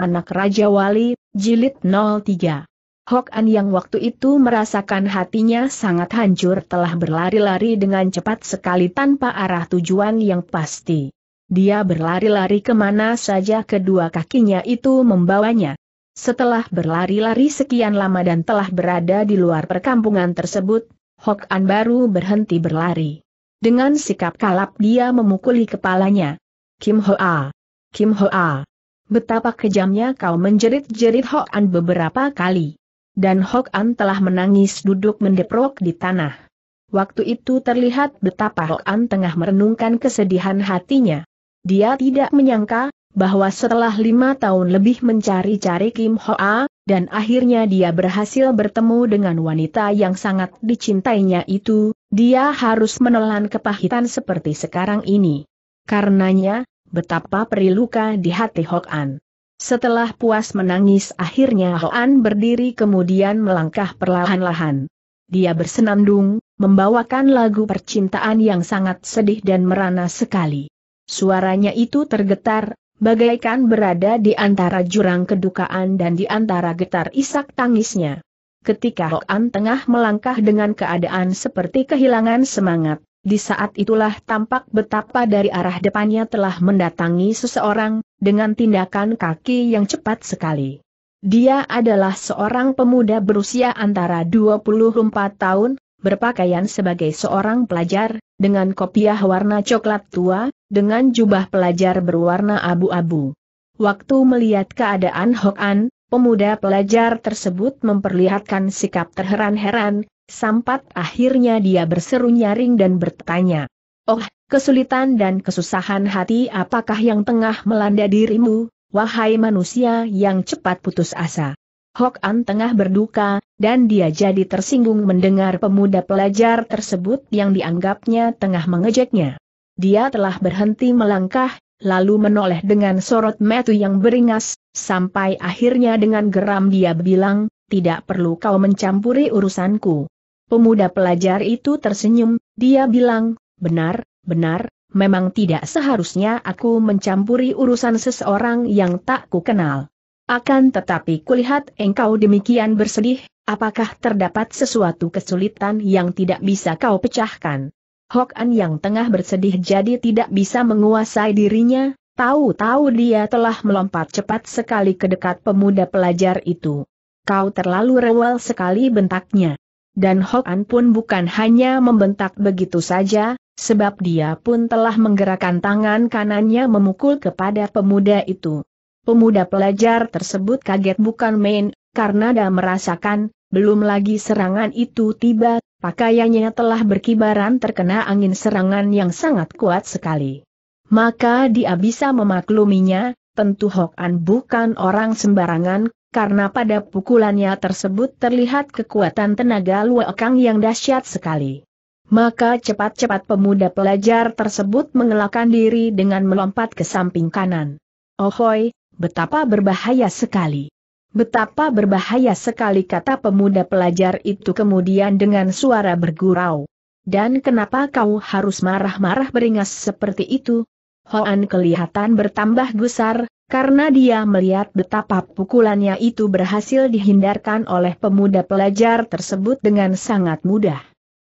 Anak Raja Wali, Jilid 03. Hok An yang waktu itu merasakan hatinya sangat hancur telah berlari-lari dengan cepat sekali tanpa arah tujuan yang pasti. Dia berlari-lari ke mana saja kedua kakinya itu membawanya. Setelah berlari-lari sekian lama dan telah berada di luar perkampungan tersebut, Hok An baru berhenti berlari. Dengan sikap kalap dia memukuli kepalanya. Kim Hoa! Kim Hoa! Betapa kejamnya kau menjerit-jerit Hok An beberapa kali. Dan Hok An telah menangis duduk mendeprok di tanah. Waktu itu terlihat betapa Hok An tengah merenungkan kesedihan hatinya. Dia tidak menyangka, bahwa setelah lima tahun lebih mencari-cari Kim Hoa, dan akhirnya dia berhasil bertemu dengan wanita yang sangat dicintainya itu, dia harus menelan kepahitan seperti sekarang ini. Karenanya, betapa periluka di hati Hok An. Setelah puas menangis akhirnya Hok An berdiri kemudian melangkah perlahan-lahan. Dia bersenandung, membawakan lagu percintaan yang sangat sedih dan merana sekali. Suaranya itu tergetar, bagaikan berada di antara jurang kedukaan dan di antara getar isak tangisnya. Ketika Hok An tengah melangkah dengan keadaan seperti kehilangan semangat, di saat itulah tampak betapa dari arah depannya telah mendatangi seseorang, dengan tindakan kaki yang cepat sekali. Dia adalah seorang pemuda berusia antara 24 tahun, berpakaian sebagai seorang pelajar, dengan kopiah warna coklat tua, dengan jubah pelajar berwarna abu-abu. Waktu melihat keadaan Hok An, pemuda pelajar tersebut memperlihatkan sikap terheran-heran, Sampat akhirnya dia berseru nyaring dan bertanya. Oh, kesulitan dan kesusahan hati apakah yang tengah melanda dirimu, wahai manusia yang cepat putus asa? Hok An tengah berduka, dan dia jadi tersinggung mendengar pemuda pelajar tersebut yang dianggapnya tengah mengejeknya. Dia telah berhenti melangkah, lalu menoleh dengan sorot metu yang beringas, sampai akhirnya dengan geram dia bilang, tidak perlu kau mencampuri urusanku. Pemuda pelajar itu tersenyum, dia bilang, benar, benar, memang tidak seharusnya aku mencampuri urusan seseorang yang tak ku kenal. Akan tetapi kulihat engkau demikian bersedih, apakah terdapat sesuatu kesulitan yang tidak bisa kau pecahkan? Hok An yang tengah bersedih jadi tidak bisa menguasai dirinya, tahu-tahu dia telah melompat cepat sekali ke dekat pemuda pelajar itu. Kau terlalu rewel sekali bentaknya. Dan Hok An pun bukan hanya membentak begitu saja, sebab dia pun telah menggerakkan tangan kanannya memukul kepada pemuda itu. Pemuda pelajar tersebut kaget bukan main, karena dia merasakan, belum lagi serangan itu tiba, pakaiannya telah berkibaran terkena angin serangan yang sangat kuat sekali. Maka dia bisa memakluminya, tentu Hok An bukan orang sembarangan, karena pada pukulannya tersebut terlihat kekuatan tenaga luekang yang dahsyat sekali. Maka cepat-cepat pemuda pelajar tersebut mengelakkan diri dengan melompat ke samping kanan. Ohoi, betapa berbahaya sekali. Betapa berbahaya sekali kata pemuda pelajar itu kemudian dengan suara bergurau. Dan kenapa kau harus marah-marah beringas seperti itu? Hoan kelihatan bertambah gusar, karena dia melihat betapa pukulannya itu berhasil dihindarkan oleh pemuda pelajar tersebut dengan sangat mudah.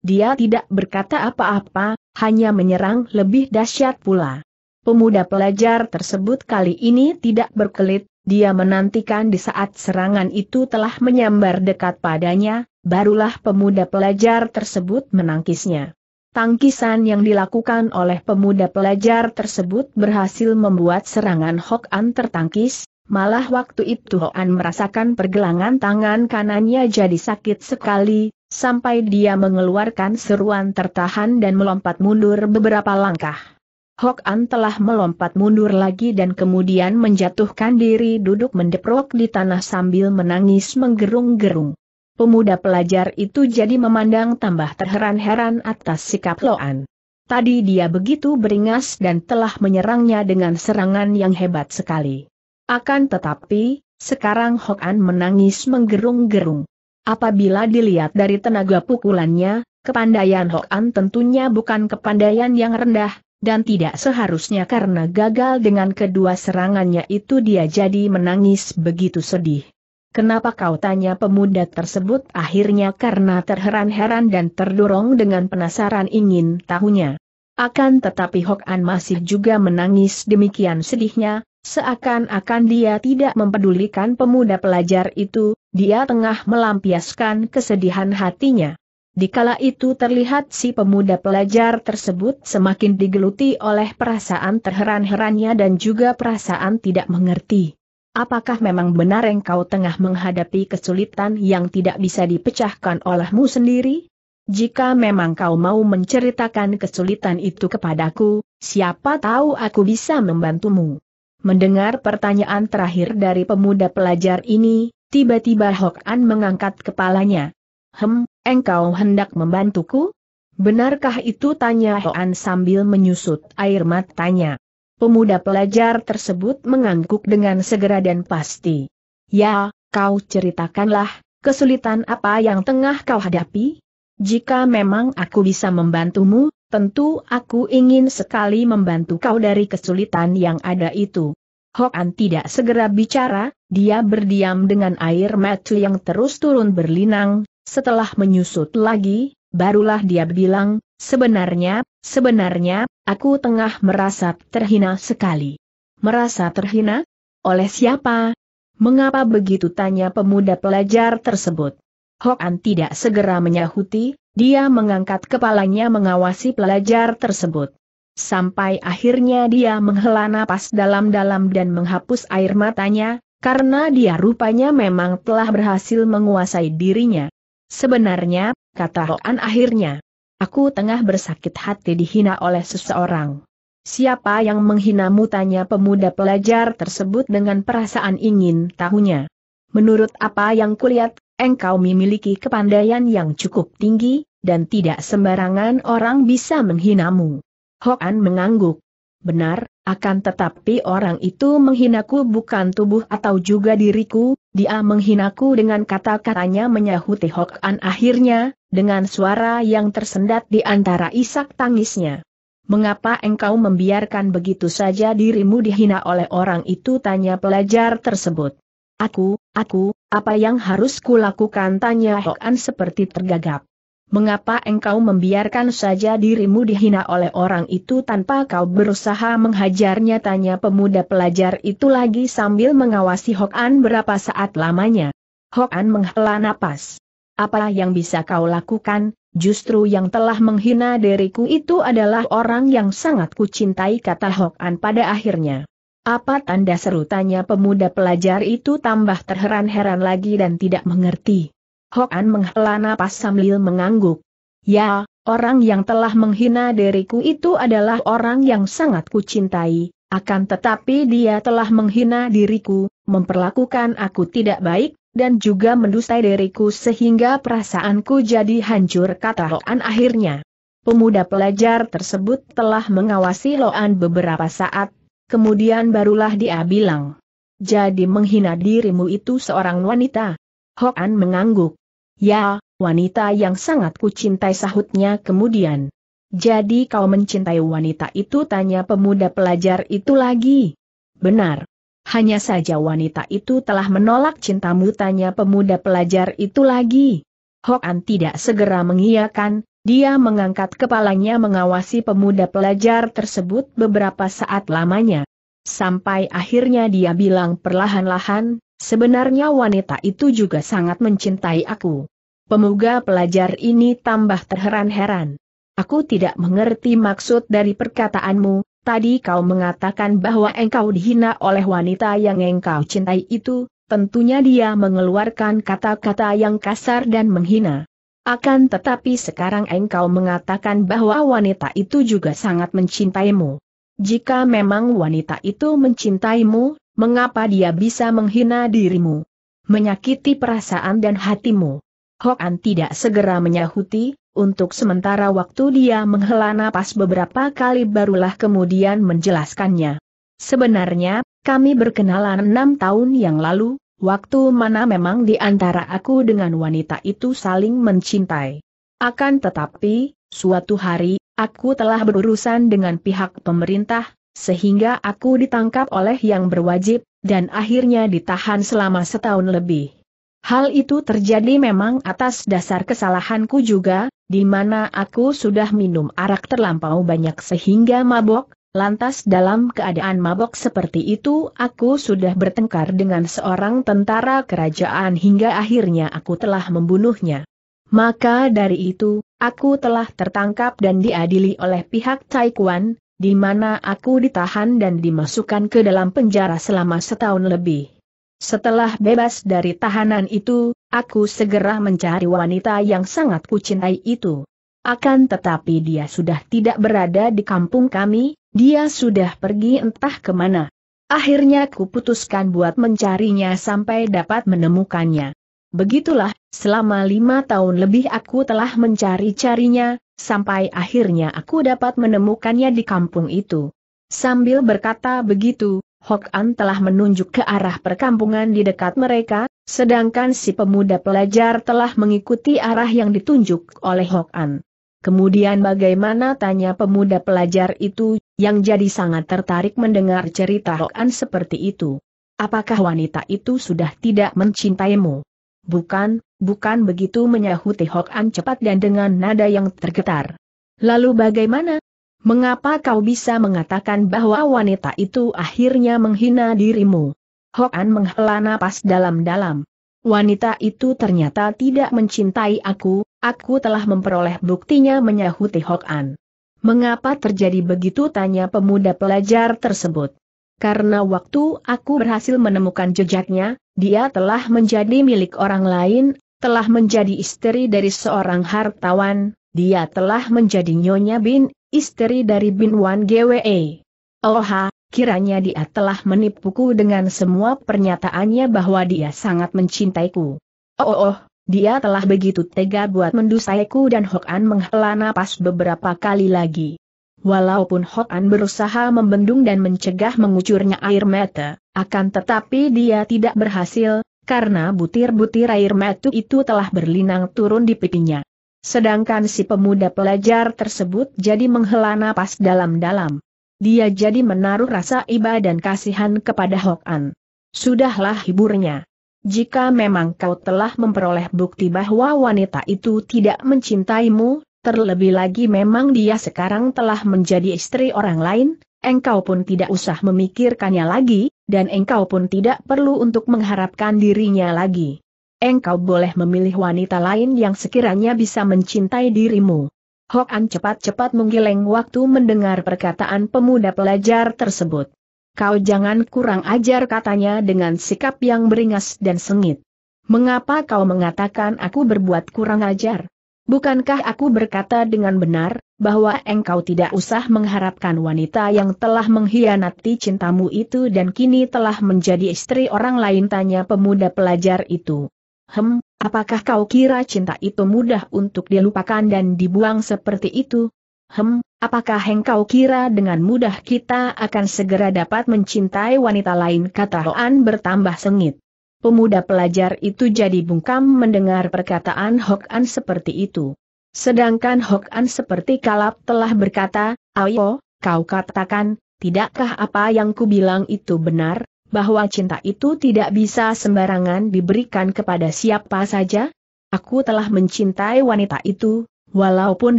Dia tidak berkata apa-apa, hanya menyerang lebih dahsyat pula. Pemuda pelajar tersebut kali ini tidak berkelit, dia menantikan di saat serangan itu telah menyambar dekat padanya, barulah pemuda pelajar tersebut menangkisnya. Tangkisan yang dilakukan oleh pemuda pelajar tersebut berhasil membuat serangan Hok An tertangkis, malah waktu itu Hok An merasakan pergelangan tangan kanannya jadi sakit sekali, sampai dia mengeluarkan seruan tertahan dan melompat mundur beberapa langkah. Hok An telah melompat mundur lagi dan kemudian menjatuhkan diri duduk mendeprok di tanah sambil menangis menggerung-gerung. Pemuda pelajar itu jadi memandang tambah terheran-heran atas sikap Loan. Tadi dia begitu beringas dan telah menyerangnya dengan serangan yang hebat sekali. Akan tetapi, sekarang Hokan menangis menggerung-gerung. Apabila dilihat dari tenaga pukulannya, kepandaian Hokan tentunya bukan kepandaian yang rendah, dan tidak seharusnya karena gagal dengan kedua serangannya itu dia jadi menangis begitu sedih. Kenapa kau tanya pemuda tersebut akhirnya karena terheran-heran dan terdorong dengan penasaran ingin tahunya. Akan tetapi Hok An masih juga menangis demikian sedihnya, seakan-akan dia tidak mempedulikan pemuda pelajar itu, dia tengah melampiaskan kesedihan hatinya. Dikala itu terlihat si pemuda pelajar tersebut semakin digeluti oleh perasaan terheran-herannya dan juga perasaan tidak mengerti. Apakah memang benar engkau tengah menghadapi kesulitan yang tidak bisa dipecahkan olehmu sendiri? Jika memang kau mau menceritakan kesulitan itu kepadaku, siapa tahu aku bisa membantumu. Mendengar pertanyaan terakhir dari pemuda pelajar ini, tiba-tiba Hok An mengangkat kepalanya. Hem, engkau hendak membantuku? Benarkah itu tanya Hok An sambil menyusut air matanya. Pemuda pelajar tersebut mengangguk dengan segera dan pasti. Ya, kau ceritakanlah, kesulitan apa yang tengah kau hadapi? Jika memang aku bisa membantumu, tentu aku ingin sekali membantu kau dari kesulitan yang ada itu. Hokan tidak segera bicara, dia berdiam dengan air mata yang terus turun berlinang, setelah menyusut lagi, barulah dia bilang, sebenarnya, sebenarnya, Aku tengah merasa terhina sekali. Merasa terhina? Oleh siapa? Mengapa begitu tanya pemuda pelajar tersebut? Hokan tidak segera menyahuti, dia mengangkat kepalanya mengawasi pelajar tersebut. Sampai akhirnya dia menghela napas dalam-dalam dan menghapus air matanya, karena dia rupanya memang telah berhasil menguasai dirinya. Sebenarnya, kata Hokan akhirnya, Aku tengah bersakit hati dihina oleh seseorang. Siapa yang menghinamu tanya pemuda pelajar tersebut dengan perasaan ingin tahunya. Menurut apa yang kulihat, engkau memiliki kepandaian yang cukup tinggi, dan tidak sembarangan orang bisa menghinamu. Hokan mengangguk. Benar, akan tetapi orang itu menghinaku bukan tubuh atau juga diriku, dia menghinaku dengan kata-katanya menyahuti Hokan akhirnya, dengan suara yang tersendat di antara isak tangisnya. Mengapa engkau membiarkan begitu saja dirimu dihina oleh orang itu tanya pelajar tersebut. Aku, aku, apa yang harus kulakukan tanya Hokan seperti tergagap. Mengapa engkau membiarkan saja dirimu dihina oleh orang itu tanpa kau berusaha menghajarnya tanya pemuda pelajar itu lagi sambil mengawasi Hokan berapa saat lamanya. Hokan menghela napas. Apa yang bisa kau lakukan, justru yang telah menghina diriku itu adalah orang yang sangat kucintai kata Hokan pada akhirnya. Apa tanda seru tanya pemuda pelajar itu tambah terheran-heran lagi dan tidak mengerti. Hokan menghela napas sambil mengangguk. Ya, orang yang telah menghina diriku itu adalah orang yang sangat kucintai, akan tetapi dia telah menghina diriku, memperlakukan aku tidak baik, dan juga mendustai diriku sehingga perasaanku jadi hancur kata Hoan akhirnya. Pemuda pelajar tersebut telah mengawasi Loan beberapa saat, kemudian barulah dia bilang. Jadi menghina dirimu itu seorang wanita. Hoan mengangguk. Ya, wanita yang sangat kucintai sahutnya kemudian. Jadi kau mencintai wanita itu tanya pemuda pelajar itu lagi. Benar. Hanya saja wanita itu telah menolak cintamu tanya pemuda pelajar itu lagi. Hokan tidak segera mengiyakan, dia mengangkat kepalanya mengawasi pemuda pelajar tersebut beberapa saat lamanya. Sampai akhirnya dia bilang perlahan-lahan, Sebenarnya wanita itu juga sangat mencintai aku. Pemuga pelajar ini tambah terheran-heran. Aku tidak mengerti maksud dari perkataanmu, tadi kau mengatakan bahwa engkau dihina oleh wanita yang engkau cintai itu, tentunya dia mengeluarkan kata-kata yang kasar dan menghina. Akan tetapi sekarang engkau mengatakan bahwa wanita itu juga sangat mencintaimu. Jika memang wanita itu mencintaimu, Mengapa dia bisa menghina dirimu? Menyakiti perasaan dan hatimu. Hokan tidak segera menyahuti, untuk sementara waktu dia menghela napas beberapa kali barulah kemudian menjelaskannya. Sebenarnya, kami berkenalan enam tahun yang lalu, waktu mana memang di antara aku dengan wanita itu saling mencintai. Akan tetapi, suatu hari, aku telah berurusan dengan pihak pemerintah, sehingga aku ditangkap oleh yang berwajib, dan akhirnya ditahan selama setahun lebih. Hal itu terjadi memang atas dasar kesalahanku juga, di mana aku sudah minum arak terlampau banyak sehingga mabok, lantas dalam keadaan mabok seperti itu aku sudah bertengkar dengan seorang tentara kerajaan hingga akhirnya aku telah membunuhnya. Maka dari itu, aku telah tertangkap dan diadili oleh pihak Taikuan, di mana aku ditahan dan dimasukkan ke dalam penjara selama setahun lebih. Setelah bebas dari tahanan itu, aku segera mencari wanita yang sangat kucintai itu. Akan tetapi dia sudah tidak berada di kampung kami, dia sudah pergi entah ke mana. Akhirnya kuputuskan buat mencarinya sampai dapat menemukannya. Begitulah, selama lima tahun lebih aku telah mencari-carinya, sampai akhirnya aku dapat menemukannya di kampung itu. Sambil berkata begitu, Hok An telah menunjuk ke arah perkampungan di dekat mereka, sedangkan si pemuda pelajar telah mengikuti arah yang ditunjuk oleh Hok An. Kemudian bagaimana tanya pemuda pelajar itu, yang jadi sangat tertarik mendengar cerita Hok An seperti itu. Apakah wanita itu sudah tidak mencintaimu? Bukan, bukan begitu menyahuti Hok An cepat dan dengan nada yang tergetar. Lalu bagaimana? Mengapa kau bisa mengatakan bahwa wanita itu akhirnya menghina dirimu? Hok An menghela napas dalam-dalam. Wanita itu ternyata tidak mencintai aku, aku telah memperoleh buktinya menyahuti Hok An. Mengapa terjadi begitu tanya pemuda pelajar tersebut? Karena waktu aku berhasil menemukan jejaknya, dia telah menjadi milik orang lain, telah menjadi istri dari seorang hartawan, dia telah menjadi nyonya bin, istri dari bin Wan Gwe. Oha, kiranya dia telah menipuku dengan semua pernyataannya bahwa dia sangat mencintaiku. Oh, oh, dia telah begitu tega buat mendusaiku dan Hokan menghela napas beberapa kali lagi. Walaupun Hokan berusaha membendung dan mencegah mengucurnya air mata, akan tetapi dia tidak berhasil, karena butir-butir air mata itu telah berlinang turun di pipinya. Sedangkan si pemuda pelajar tersebut jadi menghela napas dalam-dalam. Dia jadi menaruh rasa iba dan kasihan kepada Hokan. Sudahlah hiburnya. Jika memang kau telah memperoleh bukti bahwa wanita itu tidak mencintaimu, Terlebih lagi memang dia sekarang telah menjadi istri orang lain, engkau pun tidak usah memikirkannya lagi, dan engkau pun tidak perlu untuk mengharapkan dirinya lagi. Engkau boleh memilih wanita lain yang sekiranya bisa mencintai dirimu. Hok An cepat-cepat menggeleng waktu mendengar perkataan pemuda pelajar tersebut. Kau jangan kurang ajar katanya dengan sikap yang beringas dan sengit. Mengapa kau mengatakan aku berbuat kurang ajar? Bukankah aku berkata dengan benar, bahwa engkau tidak usah mengharapkan wanita yang telah mengkhianati cintamu itu dan kini telah menjadi istri orang lain tanya pemuda pelajar itu. Hem, apakah kau kira cinta itu mudah untuk dilupakan dan dibuang seperti itu? Hem, apakah engkau kira dengan mudah kita akan segera dapat mencintai wanita lain kata Hoan bertambah sengit. Pemuda pelajar itu jadi bungkam mendengar perkataan Hok An seperti itu. Sedangkan Hok An seperti kalap telah berkata, Ayo, kau katakan, tidakkah apa yang ku bilang itu benar, bahwa cinta itu tidak bisa sembarangan diberikan kepada siapa saja? Aku telah mencintai wanita itu, walaupun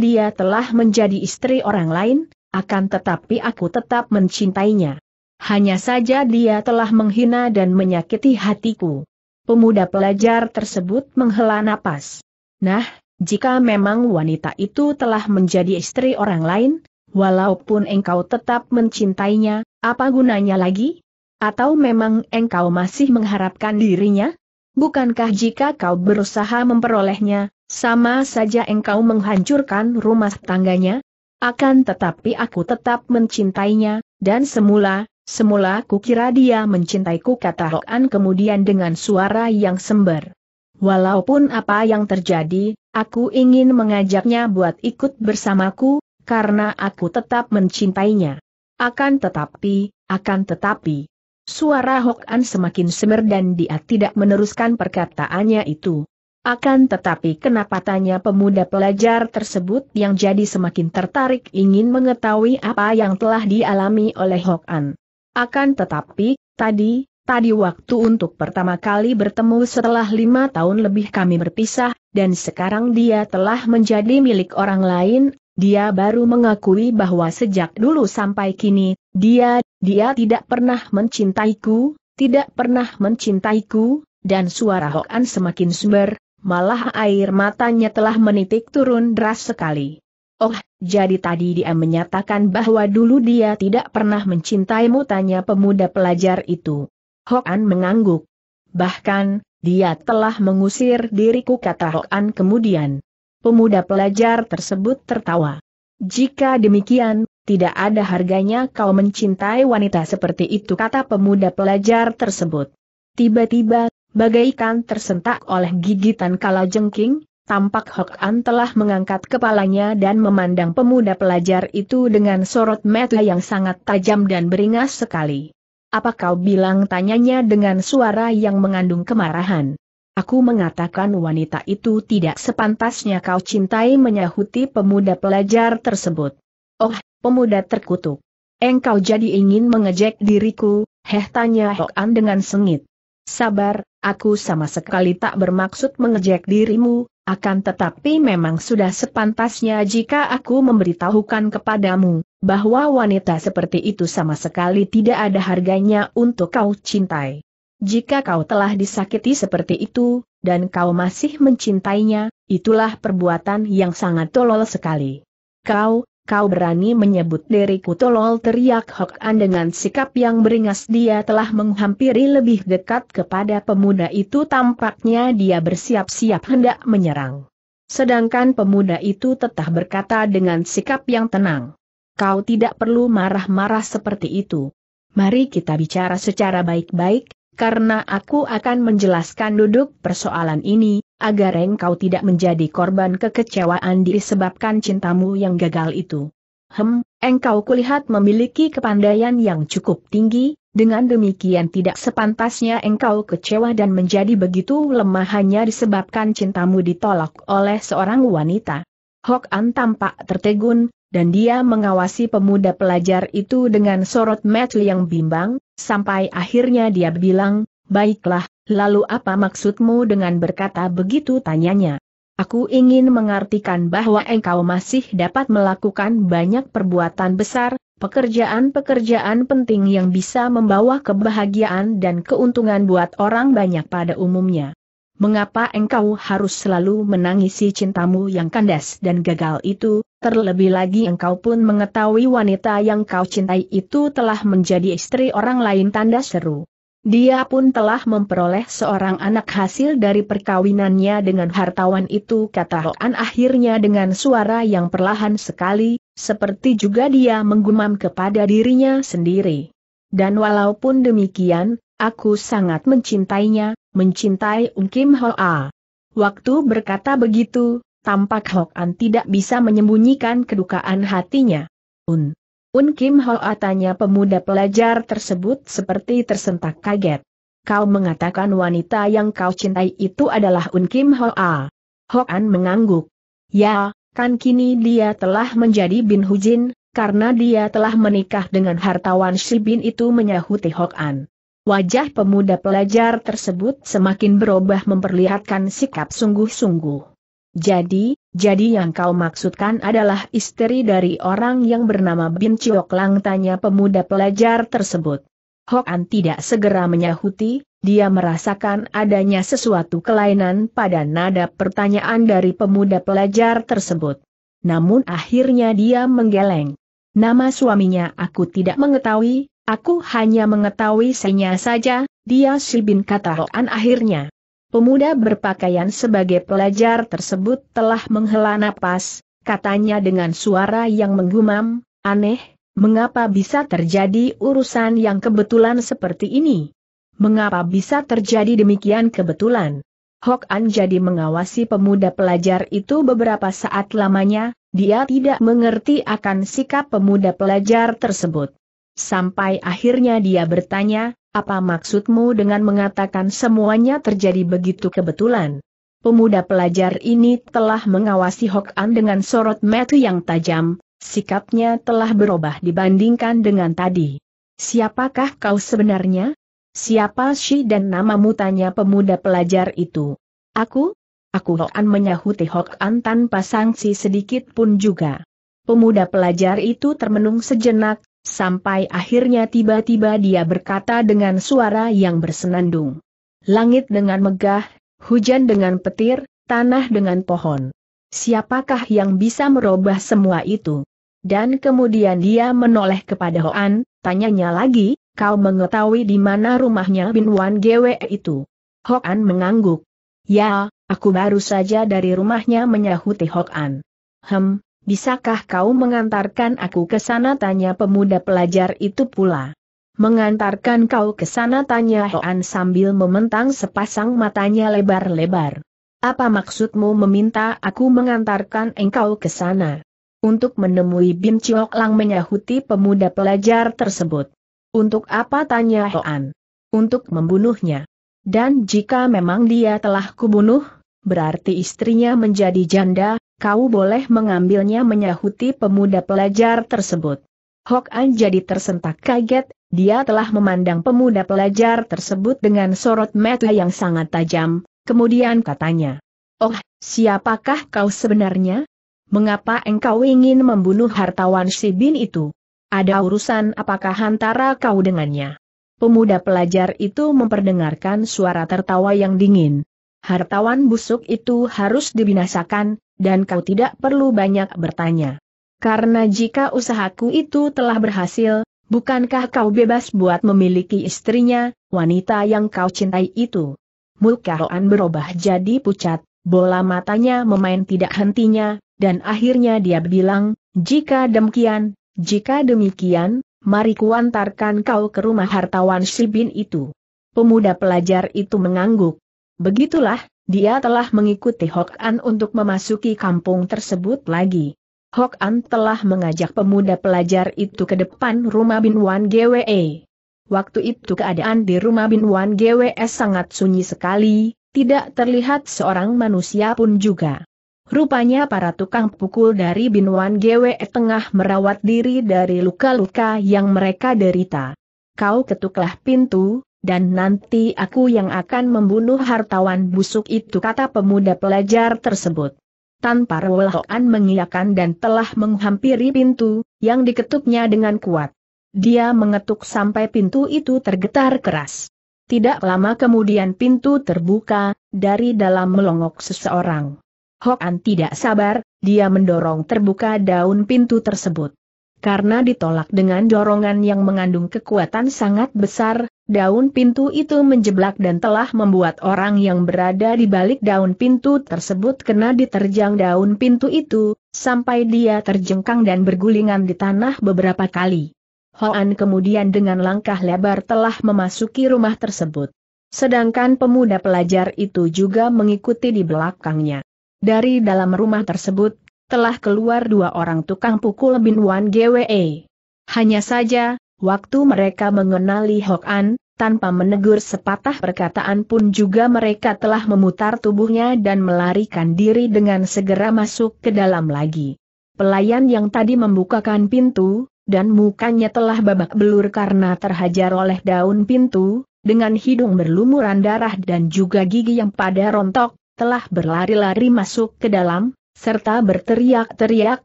dia telah menjadi istri orang lain, akan tetapi aku tetap mencintainya. Hanya saja dia telah menghina dan menyakiti hatiku. Pemuda pelajar tersebut menghela napas. Nah, jika memang wanita itu telah menjadi istri orang lain, walaupun engkau tetap mencintainya, apa gunanya lagi? Atau memang engkau masih mengharapkan dirinya? Bukankah jika kau berusaha memperolehnya, sama saja engkau menghancurkan rumah tangganya? Akan tetapi aku tetap mencintainya, dan semula, Semula kukira dia mencintaiku kata Hokan kemudian dengan suara yang sember. Walaupun apa yang terjadi, aku ingin mengajaknya buat ikut bersamaku, karena aku tetap mencintainya. Akan tetapi, akan tetapi. Suara Hokan semakin semer dan dia tidak meneruskan perkataannya itu. Akan tetapi kenapa tanya pemuda pelajar tersebut yang jadi semakin tertarik ingin mengetahui apa yang telah dialami oleh Hok An. Akan tetapi, tadi, tadi waktu untuk pertama kali bertemu setelah lima tahun lebih kami berpisah, dan sekarang dia telah menjadi milik orang lain, dia baru mengakui bahwa sejak dulu sampai kini, dia, dia tidak pernah mencintaiku, tidak pernah mencintaiku, dan suara Hok An semakin sumber, malah air matanya telah menitik turun deras sekali. Oh, jadi tadi dia menyatakan bahwa dulu dia tidak pernah mencintaimu tanya pemuda pelajar itu. Hokan mengangguk. Bahkan, dia telah mengusir diriku kata Hokan kemudian. Pemuda pelajar tersebut tertawa. Jika demikian, tidak ada harganya kau mencintai wanita seperti itu kata pemuda pelajar tersebut. Tiba-tiba, Bagaikan tersentak oleh gigitan kala jengking, tampak Hok An telah mengangkat kepalanya dan memandang pemuda pelajar itu dengan sorot mata yang sangat tajam dan beringas sekali. Apa kau bilang tanyanya dengan suara yang mengandung kemarahan. Aku mengatakan wanita itu tidak sepantasnya kau cintai menyahuti pemuda pelajar tersebut. Oh, pemuda terkutuk. Engkau jadi ingin mengejek diriku, heh tanya Hok An dengan sengit. Sabar, aku sama sekali tak bermaksud mengejek dirimu, akan tetapi memang sudah sepantasnya jika aku memberitahukan kepadamu, bahwa wanita seperti itu sama sekali tidak ada harganya untuk kau cintai. Jika kau telah disakiti seperti itu, dan kau masih mencintainya, itulah perbuatan yang sangat tolol sekali. Kau, kau berani menyebut diriku tolol teriak Hok An dengan sikap yang beringas dia telah menghampiri lebih dekat kepada pemuda itu tampaknya dia bersiap-siap hendak menyerang. Sedangkan pemuda itu tetap berkata dengan sikap yang tenang. Kau tidak perlu marah-marah seperti itu. Mari kita bicara secara baik-baik, karena aku akan menjelaskan duduk persoalan ini, agar engkau tidak menjadi korban kekecewaan disebabkan cintamu yang gagal itu. Hem, engkau kulihat memiliki kepandaian yang cukup tinggi, dengan demikian tidak sepantasnya engkau kecewa dan menjadi begitu lemah hanya disebabkan cintamu ditolak oleh seorang wanita. Hok An tampak tertegun, dan dia mengawasi pemuda pelajar itu dengan sorot mata yang bimbang, sampai akhirnya dia bilang, baiklah, lalu apa maksudmu dengan berkata begitu tanyanya. Aku ingin mengartikan bahwa engkau masih dapat melakukan banyak perbuatan besar, pekerjaan-pekerjaan penting yang bisa membawa kebahagiaan dan keuntungan buat orang banyak pada umumnya. Mengapa engkau harus selalu menangisi cintamu yang kandas dan gagal itu, Terlebih lagi engkau pun mengetahui wanita yang kau cintai itu telah menjadi istri orang lain tanda seru. Dia pun telah memperoleh seorang anak hasil dari perkawinannya dengan hartawan itu kata Hoan akhirnya dengan suara yang perlahan sekali, seperti juga dia menggumam kepada dirinya sendiri. Dan walaupun demikian, aku sangat mencintainya, mencintai Ungkim Hoa. Waktu berkata begitu, tampak Hok An tidak bisa menyembunyikan kedukaan hatinya. Un. Un Kim Hoa tanya pemuda pelajar tersebut seperti tersentak kaget. Kau mengatakan wanita yang kau cintai itu adalah Un Kim Hoa. Hok An mengangguk. Ya, kan kini dia telah menjadi Bin Hujin, karena dia telah menikah dengan hartawan si Bin itu menyahuti Hok An. Wajah pemuda pelajar tersebut semakin berubah memperlihatkan sikap sungguh-sungguh. Jadi, jadi yang kau maksudkan adalah istri dari orang yang bernama Bin Chiok Lang tanya pemuda pelajar tersebut. Hok An tidak segera menyahuti, dia merasakan adanya sesuatu kelainan pada nada pertanyaan dari pemuda pelajar tersebut. Namun akhirnya dia menggeleng. Nama suaminya aku tidak mengetahui, aku hanya mengetahui senya saja, dia si Bin kata Hok An akhirnya. Pemuda berpakaian sebagai pelajar tersebut telah menghela napas, katanya dengan suara yang menggumam, aneh, mengapa bisa terjadi urusan yang kebetulan seperti ini? Mengapa bisa terjadi demikian kebetulan? Hok An jadi mengawasi pemuda pelajar itu beberapa saat lamanya, dia tidak mengerti akan sikap pemuda pelajar tersebut. Sampai akhirnya dia bertanya, apa maksudmu dengan mengatakan semuanya terjadi begitu kebetulan? Pemuda pelajar ini telah mengawasi Hok An dengan sorot mata yang tajam, sikapnya telah berubah dibandingkan dengan tadi. Siapakah kau sebenarnya? Siapa Shi dan namamu tanya pemuda pelajar itu. Aku? Aku Hok An menyahuti Hok An tanpa sanksi sedikit pun juga. Pemuda pelajar itu termenung sejenak, sampai akhirnya tiba-tiba dia berkata dengan suara yang bersenandung. Langit dengan megah, hujan dengan petir, tanah dengan pohon. Siapakah yang bisa merubah semua itu? Dan kemudian dia menoleh kepada Hoan, tanyanya lagi, kau mengetahui di mana rumahnya Bin Wan Gwe itu? Hoan mengangguk. Ya, aku baru saja dari rumahnya menyahuti Hoan. Hem, bisakah kau mengantarkan aku ke sana tanya pemuda pelajar itu pula. Mengantarkan kau ke sana tanya Hoan sambil mementang sepasang matanya lebar-lebar. Apa maksudmu meminta aku mengantarkan engkau ke sana? Untuk menemui Bin Chiok Lang menyahuti pemuda pelajar tersebut. Untuk apa tanya Hoan? Untuk membunuhnya. Dan jika memang dia telah kubunuh, berarti istrinya menjadi janda, kau boleh mengambilnya menyahuti pemuda pelajar tersebut. Hok An jadi tersentak kaget, dia telah memandang pemuda pelajar tersebut dengan sorot mata yang sangat tajam, kemudian katanya, Oh, siapakah kau sebenarnya? Mengapa engkau ingin membunuh hartawan si Bin itu? Ada urusan apakah antara kau dengannya? Pemuda pelajar itu memperdengarkan suara tertawa yang dingin. Hartawan busuk itu harus dibinasakan, dan kau tidak perlu banyak bertanya. Karena jika usahaku itu telah berhasil, bukankah kau bebas buat memiliki istrinya, wanita yang kau cintai itu? Muka Hoan berubah jadi pucat, bola matanya memain tidak hentinya, dan akhirnya dia bilang, jika demikian, jika demikian, mari kuantarkan kau ke rumah hartawan Sibin itu. Pemuda pelajar itu mengangguk. Begitulah, dia telah mengikuti Hok An untuk memasuki kampung tersebut lagi. Hok An telah mengajak pemuda pelajar itu ke depan rumah Bin Wan Gwe. Waktu itu keadaan di rumah Bin Wan Gwe sangat sunyi sekali, tidak terlihat seorang manusia pun juga. Rupanya para tukang pukul dari Bin Wan Gwe tengah merawat diri dari luka-luka yang mereka derita. Kau ketuklah pintu, dan nanti aku yang akan membunuh hartawan busuk itu kata pemuda pelajar tersebut tanpa rewelan mengiyakan dan telah menghampiri pintu, yang diketuknya dengan kuat. Dia mengetuk sampai pintu itu tergetar keras. Tidak lama kemudian pintu terbuka, dari dalam melongok seseorang. Hokan tidak sabar, dia mendorong terbuka daun pintu tersebut. Karena ditolak dengan dorongan yang mengandung kekuatan sangat besar, Daun pintu itu menjeblak dan telah membuat orang yang berada di balik daun pintu tersebut kena diterjang daun pintu itu, sampai dia terjengkang dan bergulingan di tanah beberapa kali. Hoan kemudian dengan langkah lebar telah memasuki rumah tersebut. Sedangkan pemuda pelajar itu juga mengikuti di belakangnya. Dari dalam rumah tersebut, telah keluar dua orang tukang pukul Bin Wan Gwe. Hanya saja, Waktu mereka mengenali Hok An, tanpa menegur sepatah perkataan pun juga mereka telah memutar tubuhnya dan melarikan diri dengan segera masuk ke dalam lagi. Pelayan yang tadi membukakan pintu, dan mukanya telah babak belur karena terhajar oleh daun pintu, dengan hidung berlumuran darah dan juga gigi yang pada rontok, telah berlari-lari masuk ke dalam, serta berteriak-teriak,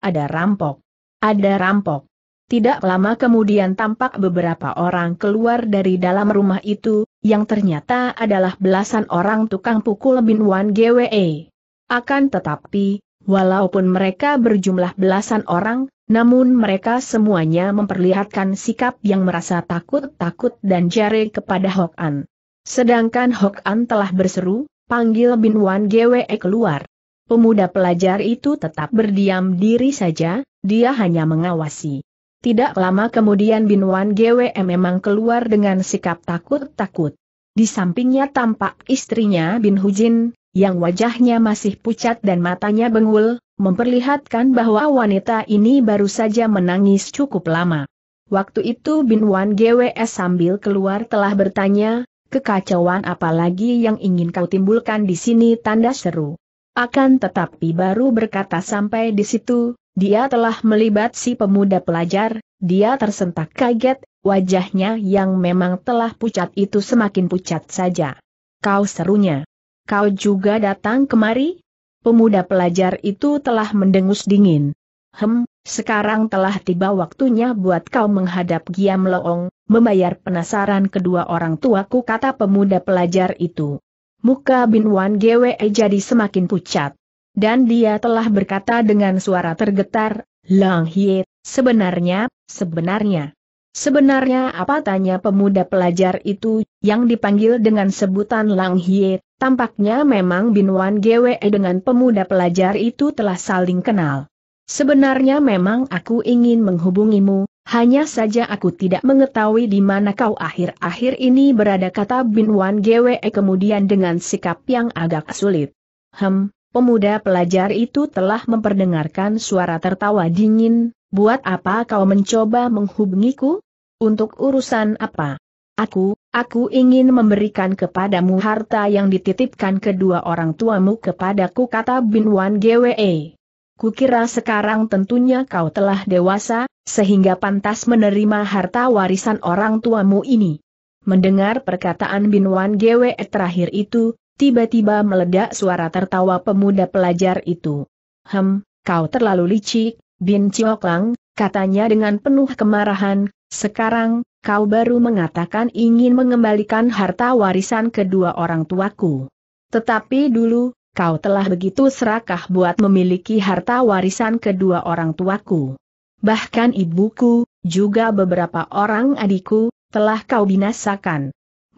ada rampok. Ada rampok. Tidak lama kemudian tampak beberapa orang keluar dari dalam rumah itu, yang ternyata adalah belasan orang tukang pukul Bin Wan Gwe. Akan tetapi, walaupun mereka berjumlah belasan orang, namun mereka semuanya memperlihatkan sikap yang merasa takut-takut dan jare kepada Hok An. Sedangkan Hok An telah berseru, panggil Bin Wan Gwe keluar. Pemuda pelajar itu tetap berdiam diri saja, dia hanya mengawasi. Tidak lama kemudian Bin Wan GWM memang keluar dengan sikap takut-takut. Di sampingnya tampak istrinya Bin Hujin, yang wajahnya masih pucat dan matanya bengul, memperlihatkan bahwa wanita ini baru saja menangis cukup lama. Waktu itu Bin Wan GWS sambil keluar telah bertanya, kekacauan apalagi yang ingin kau timbulkan di sini tanda seru. Akan tetapi baru berkata sampai di situ, dia telah melibat si pemuda pelajar, dia tersentak kaget, wajahnya yang memang telah pucat itu semakin pucat saja. Kau serunya. Kau juga datang kemari? Pemuda pelajar itu telah mendengus dingin. Hem, sekarang telah tiba waktunya buat kau menghadap Giam Loong, membayar penasaran kedua orang tuaku kata pemuda pelajar itu. Muka Bin Wan Gwe jadi semakin pucat. Dan dia telah berkata dengan suara tergetar, Lang Hie, sebenarnya, sebenarnya. Sebenarnya apa tanya pemuda pelajar itu, yang dipanggil dengan sebutan Lang Hie, tampaknya memang Bin Wan Gwe dengan pemuda pelajar itu telah saling kenal. Sebenarnya memang aku ingin menghubungimu, hanya saja aku tidak mengetahui di mana kau akhir-akhir ini berada kata Bin Wan Gwe kemudian dengan sikap yang agak sulit. Hem, pemuda pelajar itu telah memperdengarkan suara tertawa dingin, buat apa kau mencoba menghubungiku? Untuk urusan apa? Aku, aku ingin memberikan kepadamu harta yang dititipkan kedua orang tuamu kepadaku kata Bin Wan Gwe. Kukira sekarang tentunya kau telah dewasa, sehingga pantas menerima harta warisan orang tuamu ini. Mendengar perkataan Bin Wan Gwe terakhir itu, tiba-tiba meledak suara tertawa pemuda pelajar itu. Hem, kau terlalu licik, Bin Lang, katanya dengan penuh kemarahan, sekarang, kau baru mengatakan ingin mengembalikan harta warisan kedua orang tuaku. Tetapi dulu, kau telah begitu serakah buat memiliki harta warisan kedua orang tuaku. Bahkan ibuku, juga beberapa orang adikku, telah kau binasakan.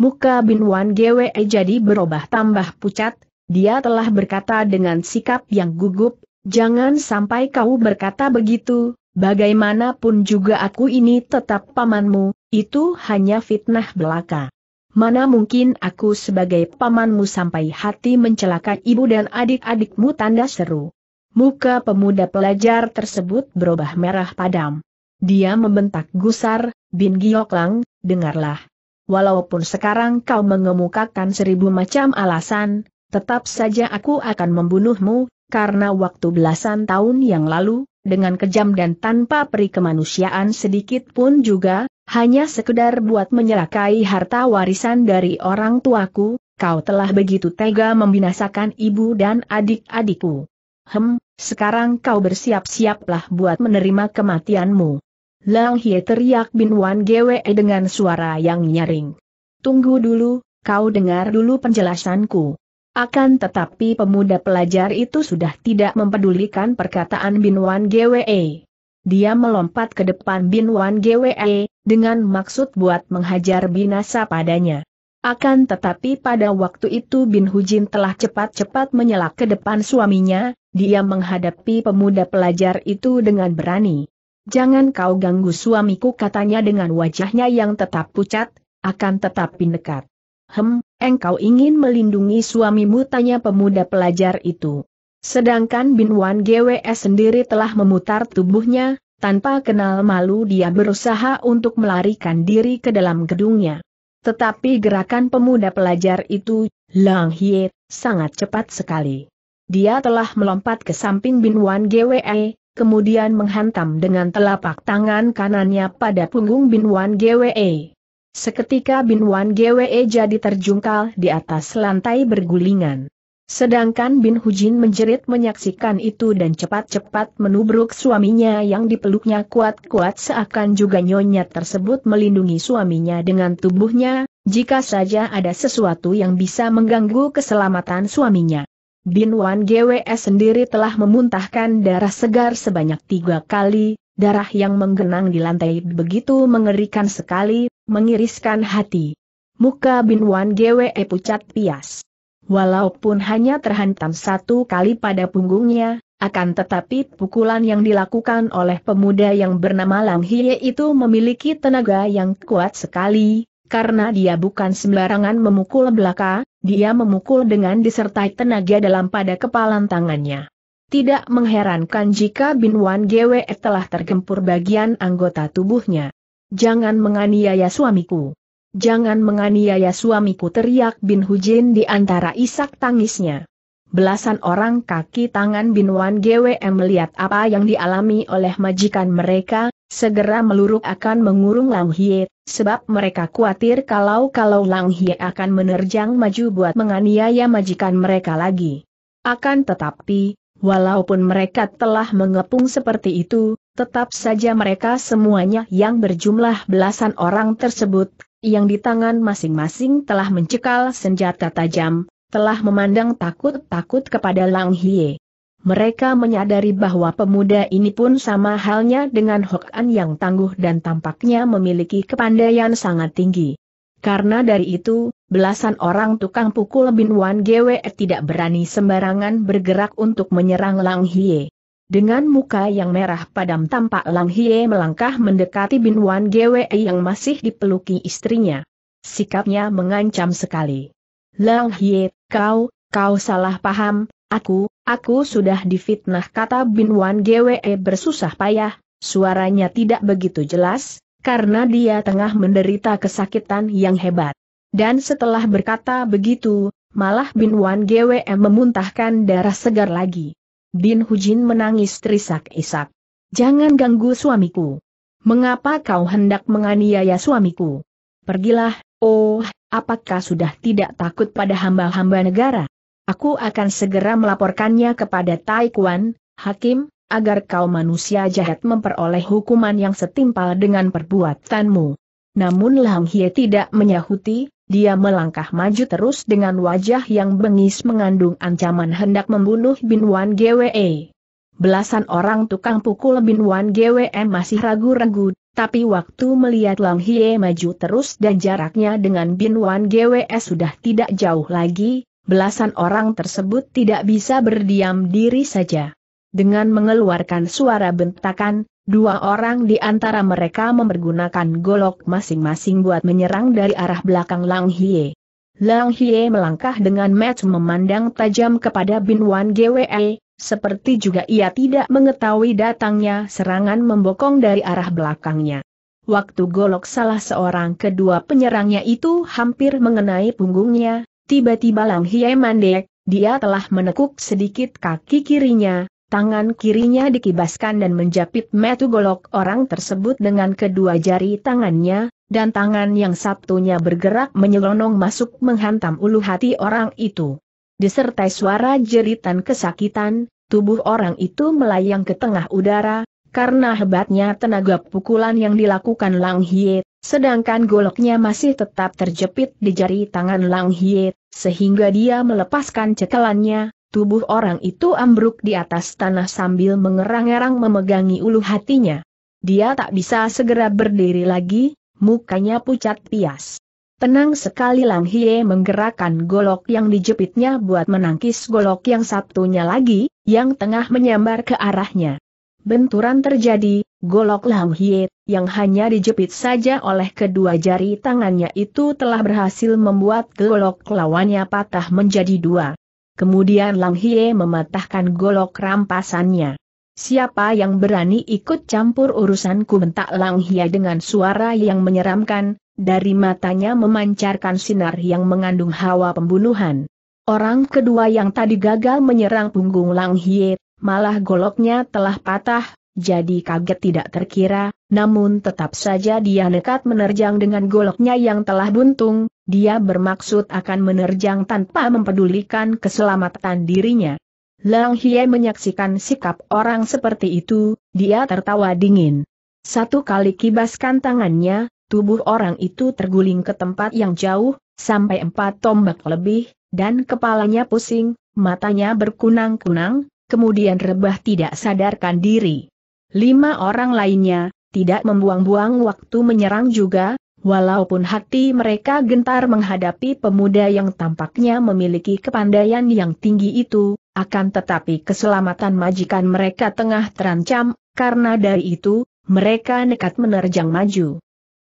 Muka Bin Wan Gwe jadi berubah tambah pucat, dia telah berkata dengan sikap yang gugup, jangan sampai kau berkata begitu, bagaimanapun juga aku ini tetap pamanmu, itu hanya fitnah belaka. Mana mungkin aku sebagai pamanmu sampai hati mencelakai ibu dan adik-adikmu tanda seru. Muka pemuda pelajar tersebut berubah merah padam. Dia membentak gusar, Bin Gioklang, dengarlah. Walaupun sekarang kau mengemukakan seribu macam alasan, tetap saja aku akan membunuhmu, karena waktu belasan tahun yang lalu, dengan kejam dan tanpa peri kemanusiaan sedikit pun juga, hanya sekedar buat menyerakai harta warisan dari orang tuaku, kau telah begitu tega membinasakan ibu dan adik-adikku. Hem, sekarang kau bersiap-siaplah buat menerima kematianmu. Lang Hie teriak Bin Wan Gwe dengan suara yang nyaring. Tunggu dulu, kau dengar dulu penjelasanku. Akan tetapi pemuda pelajar itu sudah tidak mempedulikan perkataan Bin Wan Gwe. Dia melompat ke depan Bin Wan Gwe, dengan maksud buat menghajar binasa padanya. Akan tetapi pada waktu itu Bin Hujin telah cepat-cepat menyelak ke depan suaminya, dia menghadapi pemuda pelajar itu dengan berani. Jangan kau ganggu suamiku katanya dengan wajahnya yang tetap pucat, akan tetapi dekat. Hem, engkau ingin melindungi suamimu tanya pemuda pelajar itu. Sedangkan Bin Wan GWS sendiri telah memutar tubuhnya, tanpa kenal malu dia berusaha untuk melarikan diri ke dalam gedungnya. Tetapi gerakan pemuda pelajar itu, Lang Hie, sangat cepat sekali. Dia telah melompat ke samping Bin Wan GWE, kemudian menghantam dengan telapak tangan kanannya pada punggung Bin Wan GWE. Seketika Bin Wan GWE jadi terjungkal di atas lantai bergulingan. Sedangkan Bin Hujin menjerit menyaksikan itu dan cepat-cepat menubruk suaminya yang dipeluknya kuat-kuat seakan juga nyonya tersebut melindungi suaminya dengan tubuhnya, jika saja ada sesuatu yang bisa mengganggu keselamatan suaminya. Bin Wan GWS sendiri telah memuntahkan darah segar sebanyak tiga kali, darah yang menggenang di lantai begitu mengerikan sekali, mengiriskan hati. Muka Bin Wan GWE pucat pias. Walaupun hanya terhantam satu kali pada punggungnya, akan tetapi pukulan yang dilakukan oleh pemuda yang bernama Lang Hie itu memiliki tenaga yang kuat sekali, karena dia bukan sembarangan memukul belaka, dia memukul dengan disertai tenaga dalam pada kepalan tangannya. Tidak mengherankan jika Bin Wan Gwe telah tergempur bagian anggota tubuhnya. Jangan menganiaya suamiku. Jangan menganiaya suamiku teriak Bin Hujin di antara isak tangisnya. Belasan orang kaki tangan Bin Wan GWM melihat apa yang dialami oleh majikan mereka, segera meluruk akan mengurung Lang Hie, sebab mereka khawatir kalau-kalau Lang Hie akan menerjang maju buat menganiaya majikan mereka lagi. Akan tetapi, walaupun mereka telah mengepung seperti itu, tetap saja mereka semuanya yang berjumlah belasan orang tersebut, yang di tangan masing-masing telah mencekal senjata tajam, telah memandang takut-takut kepada Lang Hie. Mereka menyadari bahwa pemuda ini pun sama halnya dengan Hok An yang tangguh dan tampaknya memiliki kepandaian sangat tinggi. Karena dari itu, belasan orang tukang pukul Bin Wan Gwe tidak berani sembarangan bergerak untuk menyerang Lang Hie. Dengan muka yang merah padam tampak Lang Hie melangkah mendekati Bin Wan Gwe yang masih dipeluki istrinya. Sikapnya mengancam sekali. Lang Hie, kau, kau salah paham, aku, aku sudah difitnah kata Bin Wan Gwe bersusah payah, suaranya tidak begitu jelas, karena dia tengah menderita kesakitan yang hebat. Dan setelah berkata begitu, malah Bin Wan Gwe memuntahkan darah segar lagi. Bin Hujin menangis terisak-isak. Jangan ganggu suamiku. Mengapa kau hendak menganiaya suamiku? Pergilah, oh, apakah sudah tidak takut pada hamba-hamba negara? Aku akan segera melaporkannya kepada Taikuan, Hakim, agar kau manusia jahat memperoleh hukuman yang setimpal dengan perbuatanmu. Namun Lang Hie tidak menyahuti, dia melangkah maju terus dengan wajah yang bengis mengandung ancaman hendak membunuh Bin Wan Gwe. Belasan orang tukang pukul Bin Wan Gwe masih ragu-ragu, tapi waktu melihat Lang Hie maju terus dan jaraknya dengan Bin Wan Gwe sudah tidak jauh lagi, belasan orang tersebut tidak bisa berdiam diri saja. Dengan mengeluarkan suara bentakan, Dua orang di antara mereka mempergunakan golok masing-masing buat menyerang dari arah belakang Lang Hie. Lang Hie melangkah dengan match memandang tajam kepada Bin Wan Gwe, seperti juga ia tidak mengetahui datangnya serangan membokong dari arah belakangnya. Waktu golok salah seorang kedua penyerangnya itu hampir mengenai punggungnya, tiba-tiba Lang Hie mandek, dia telah menekuk sedikit kaki kirinya, Tangan kirinya dikibaskan dan menjapit metu golok orang tersebut dengan kedua jari tangannya, dan tangan yang satunya bergerak menyelonong masuk menghantam ulu hati orang itu. Disertai suara jeritan kesakitan, tubuh orang itu melayang ke tengah udara, karena hebatnya tenaga pukulan yang dilakukan Lang Hie, sedangkan goloknya masih tetap terjepit di jari tangan Lang Hie, sehingga dia melepaskan cekelannya, tubuh orang itu ambruk di atas tanah sambil mengerang-erang memegangi ulu hatinya. Dia tak bisa segera berdiri lagi, mukanya pucat pias. Tenang sekali Lang Hie menggerakkan golok yang dijepitnya buat menangkis golok yang satunya lagi, yang tengah menyambar ke arahnya. Benturan terjadi, golok Lang Hie, yang hanya dijepit saja oleh kedua jari tangannya itu telah berhasil membuat golok lawannya patah menjadi dua. Kemudian Lang Hie mematahkan golok rampasannya. Siapa yang berani ikut campur urusanku bentak Lang Hie dengan suara yang menyeramkan, dari matanya memancarkan sinar yang mengandung hawa pembunuhan. Orang kedua yang tadi gagal menyerang punggung Lang Hie, malah goloknya telah patah, jadi kaget tidak terkira, namun tetap saja dia nekat menerjang dengan goloknya yang telah buntung, dia bermaksud akan menerjang tanpa mempedulikan keselamatan dirinya. Lang Hie menyaksikan sikap orang seperti itu, dia tertawa dingin. Satu kali kibaskan tangannya, tubuh orang itu terguling ke tempat yang jauh, sampai empat tombak lebih, dan kepalanya pusing, matanya berkunang-kunang, kemudian rebah tidak sadarkan diri. Lima orang lainnya, tidak membuang-buang waktu menyerang juga, Walaupun hati mereka gentar menghadapi pemuda yang tampaknya memiliki kepandaian yang tinggi itu, akan tetapi keselamatan majikan mereka tengah terancam, karena dari itu, mereka nekat menerjang maju.